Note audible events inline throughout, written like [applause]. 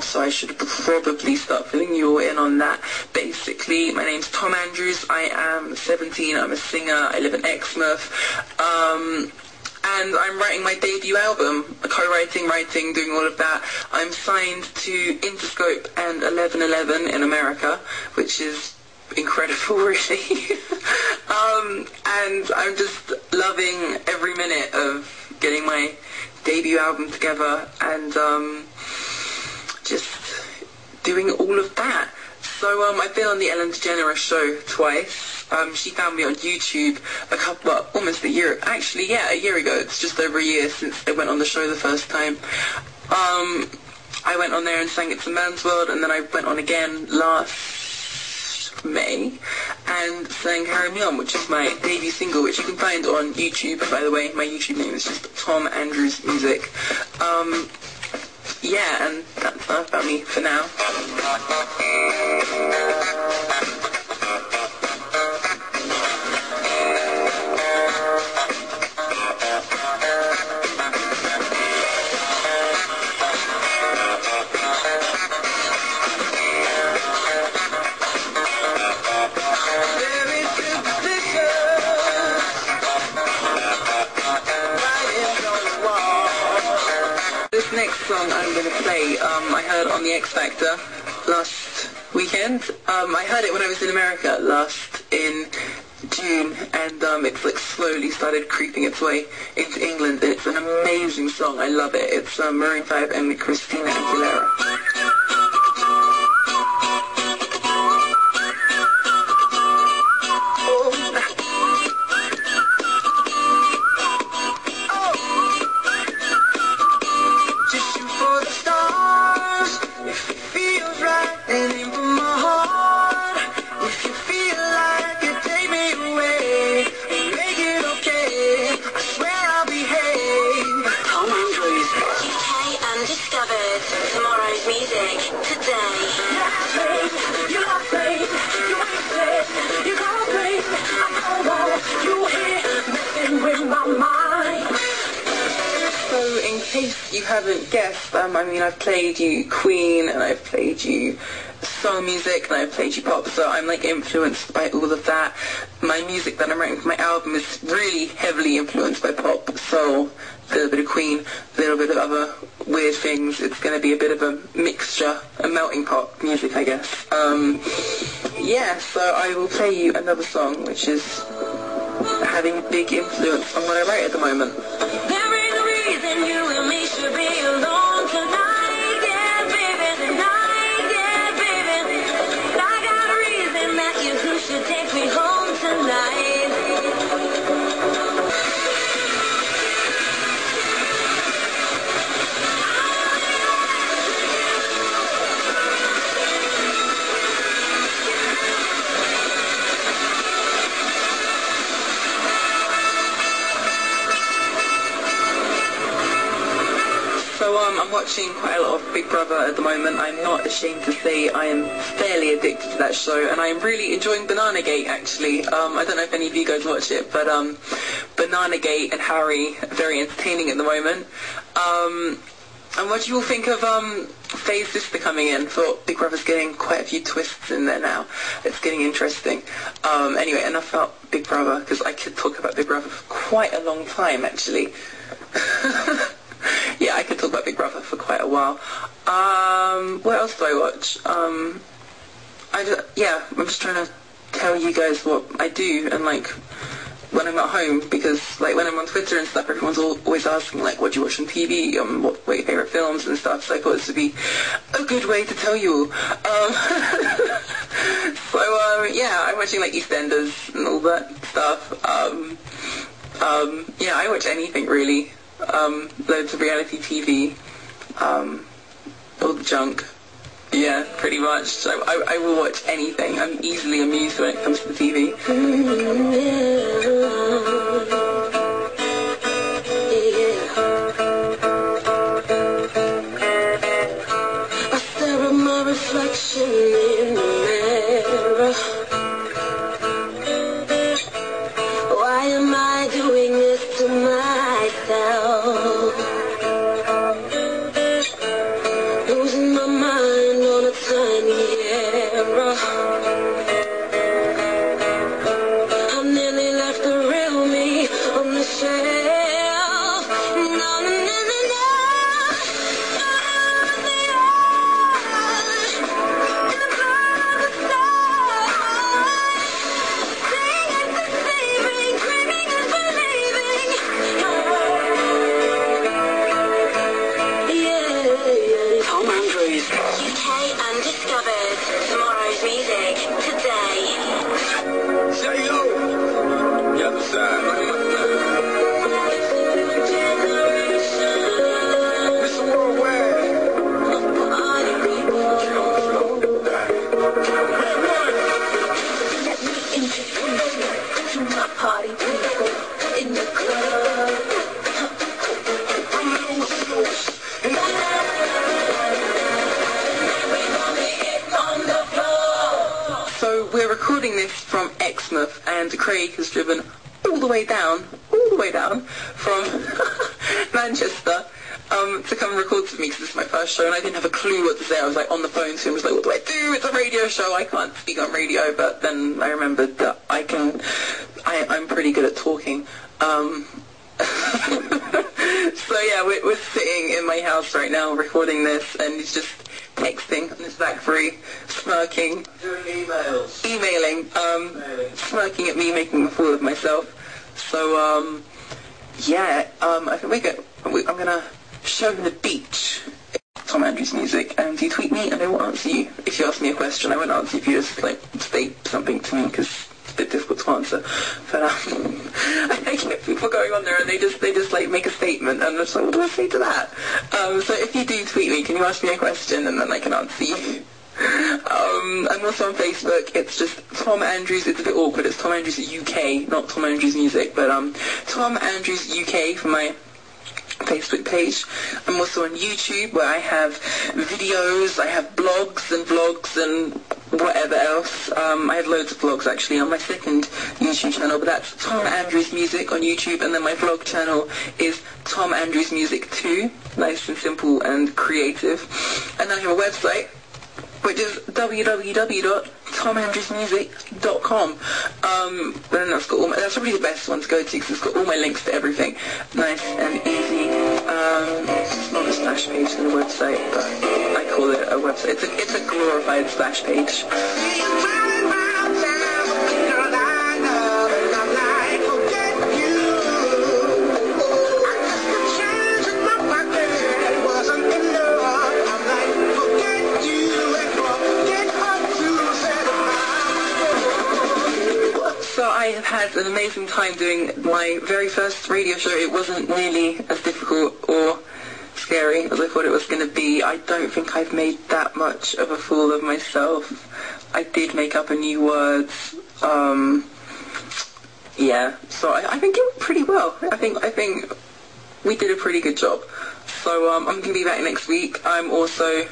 So I should probably start filling you all in on that. Basically, my name's Tom Andrews. I am 17. I'm a singer. I live in Exmouth. Um, and I'm writing my debut album, co-writing, writing, doing all of that. I'm signed to Interscope and 1111 in America, which is incredible, [laughs] really. um, and I'm just loving every minute of getting my debut album together and um, just doing all of that. So um, I've been on the Ellen DeGeneres show twice. Um, she found me on YouTube a couple, well, almost a year, actually, yeah, a year ago. It's just over a year since I went on the show the first time. Um, I went on there and sang It's a Man's World, and then I went on again last May and sang Carry Me On, which is my debut single, which you can find on YouTube. By the way, my YouTube name is just Tom Andrews Music. Um, yeah, and that's enough about me for now. Um, I heard on the X Factor last weekend. Um, I heard it when I was in America last in June, and um, it's like slowly started creeping its way into England. It's an amazing song. I love it. It's um, Maroon 5 and Christina Aguilera. You love me, you hate me, you ignore me, I don't want you here messing with my mind. So in case you haven't guessed, um, I mean, I've played you Queen and I've played you soul music and I've played you pop, so I'm like influenced by all of that. My music that I'm writing for my album is really heavily influenced by pop, soul, a little bit of Queen, a little bit of other weird things. It's going to be a bit of a mixture, a melting pot music, I guess. Um, yeah, so I will play you another song which is having a big influence on what I write at the moment. um, Brother at the moment. I'm not ashamed to say I am fairly addicted to that show, and I'm really enjoying Banana Gate, actually. Um, I don't know if any of you guys watch it, but um, Banana Gate and Harry are very entertaining at the moment. Um, and what do you all think of um, Faye's sister coming in? Thought Big Brother's getting quite a few twists in there now. It's getting interesting. Um, anyway, enough about Big Brother, because I could talk about Big Brother for quite a long time, actually. [laughs] talk about Big Brother for quite a while. Um, what else do I watch? Um, I yeah, I'm just trying to tell you guys what I do and like when I'm at home because like when I'm on Twitter and stuff, everyone's always asking like what do you watch on TV, um, what, what your favourite films and stuff. So I thought this would be a good way to tell you. Um, [laughs] so um, yeah, I'm watching like EastEnders and all that stuff. Um, um, yeah, I watch anything really um, loads of reality TV, um, all the junk. Yeah, pretty much. So I, I will watch anything. I'm easily amused when it comes to the TV. Has driven all the way down, all the way down from [laughs] Manchester um, to come record with me because this is my first show, and I didn't have a clue what to say. I was like on the phone to him, was like, "What do I do? It's a radio show. I can't speak on radio." But then I remembered that I can. I, I'm pretty good at talking. Um, [laughs] so yeah, we're, we're sitting in my house right now recording this, and he's just texting on back free, smirking, doing emails. emailing, um, smirking at me, making a fool of myself. So um, yeah, um, I think we go. We, I'm gonna show him the beach. Tom Andrews music, and you tweet me, and I will answer you. If you ask me a question, I won't answer if you just like state something to me because it's a difficult to answer. But um, [laughs] I get people going on there and they just they just like make a statement, and just like, what do I say to that? Um, so if you do tweet me, can you ask me a question, and then I can answer you. [laughs] Um, I'm also on Facebook. It's just Tom Andrews. It's a bit awkward. It's Tom Andrews UK, not Tom Andrews Music, but um, Tom Andrews UK for my Facebook page. I'm also on YouTube where I have videos, I have blogs and vlogs and whatever else. Um, I have loads of vlogs actually on my second YouTube channel, but that's Tom Andrews Music on YouTube, and then my vlog channel is Tom Andrews Music 2, nice and simple and creative. And then I have a website which is www.tomandrewsmusic.com. Um, and that's got all my, that's probably the best one to go to because it's got all my links to everything, nice and easy. Um, it's not a splash page than a website, but I call it a website. It's a, it's a glorified splash page. Had an amazing time doing my very first radio show. It wasn't nearly as difficult or scary as I thought it was going to be. I don't think I've made that much of a fool of myself. I did make up a new words. Um, yeah, so I, I think it went pretty well. I think I think we did a pretty good job. So um, I'm going to be back next week. I'm also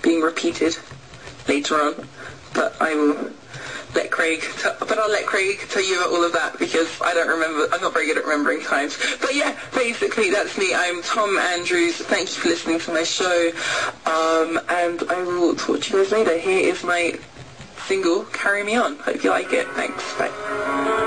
being repeated later on, but I will let Craig, t- but I'll let Craig tell you about all of that because I don't remember, I'm not very good at remembering times. But yeah, basically that's me. I'm Tom Andrews. Thank you for listening to my show. Um, and I will talk to you guys later. Here is my single, Carry Me On. Hope you like it. Thanks. Bye.